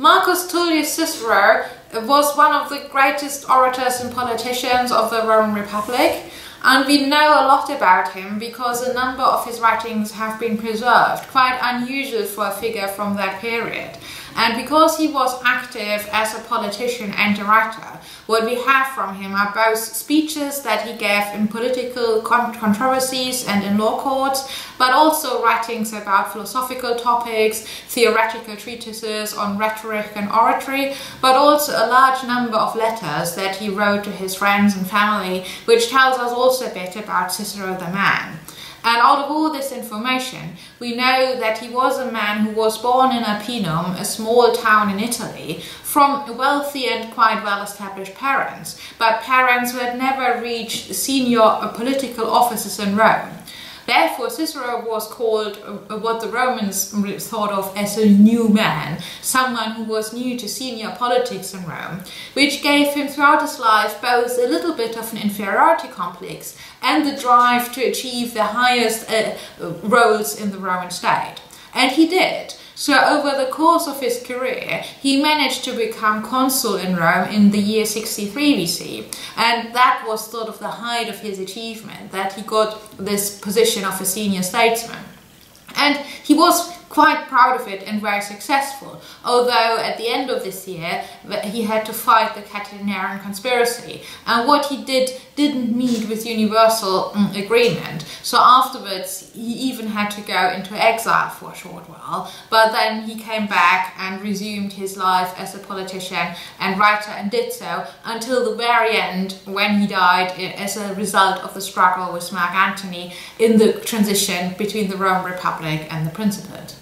Marcus Tullius Cicero was one of the greatest orators and politicians of the Roman Republic and we know a lot about him because a number of his writings have been preserved, quite unusual for a figure from that period. And because he was active as a politician and writer, what we have from him are both speeches that he gave in political controversies and in law courts, but also writings about philosophical topics, theoretical treatises on rhetoric and oratory, but also a large number of letters that he wrote to his friends and family, which tells us also a bit about Cicero the man. And out of all this information, we know that he was a man who was born in Arpinum, a small town in Italy, from wealthy and quite well-established parents, but parents who had never reached senior political offices in Rome. Therefore, Cicero was called uh, what the Romans thought of as a new man, someone who was new to senior politics in Rome, which gave him throughout his life both a little bit of an inferiority complex and the drive to achieve the highest uh, roles in the Roman state. And he did. So over the course of his career, he managed to become consul in Rome in the year 63 BC. And that was sort of the height of his achievement, that he got this position of a senior statesman. And he was quite proud of it and very successful, although at the end of this year he had to fight the Catilinarian conspiracy. And what he did didn't meet with universal um, agreement, so afterwards he even had to go into exile for a short while, but then he came back and resumed his life as a politician and writer and did so until the very end when he died as a result of the struggle with Mark Antony in the transition between the Roman Republic and the Principate.